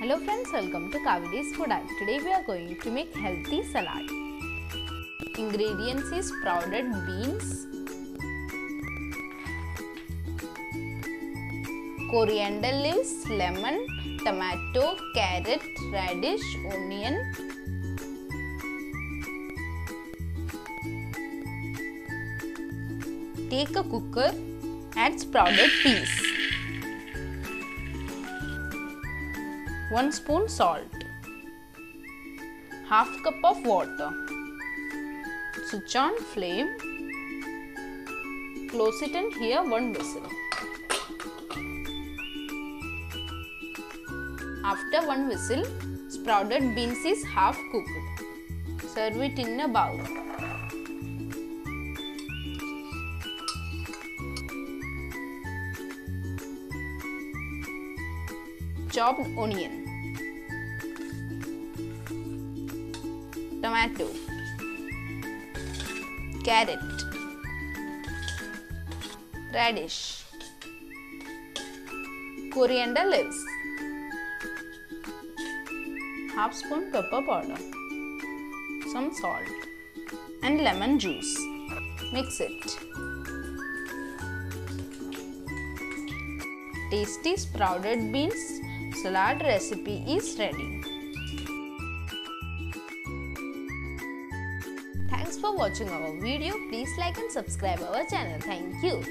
Hello friends, welcome to Kaveri's Food Art. Today we are going to make healthy salad. Ingredients is sprouted beans, coriander leaves, lemon, tomato, carrot, radish, onion, Take a cooker, add sprouted peas. 1 spoon salt. Half cup of water. Switch on flame. Close it and hear one whistle. After one whistle, sprouted beans is half cooked. Serve it in a bowl. Chopped onion, tomato, carrot, radish, coriander leaves, half spoon pepper powder, some salt. And lemon juice. Mix it. Tasty sprouted beans salad recipe is ready. Thanks for watching our video. Please like and subscribe our channel. Thank you.